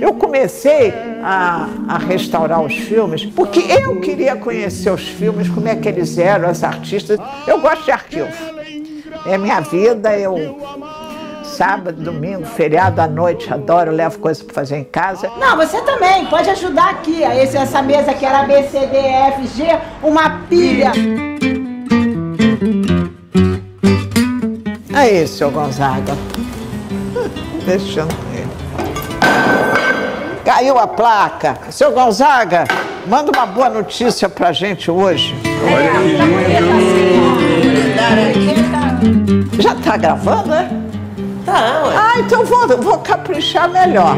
Eu comecei a, a, restaurar os filmes porque eu queria conhecer os filmes, como é que eles eram, as artistas. Eu gosto de arquivo. É minha vida, eu sábado, domingo, feriado à noite, adoro, levo coisa para fazer em casa. Não, você também pode ajudar aqui. Esse, essa mesa que era B, C, D, F, G, uma pilha. Aí, seu Gonzaga. Deixando ele. Caiu a placa. Seu Gonzaga, manda uma boa notícia pra gente hoje. Olha que lindo. Já tá gravando, né? Tá, Ah, então vou, vou caprichar melhor.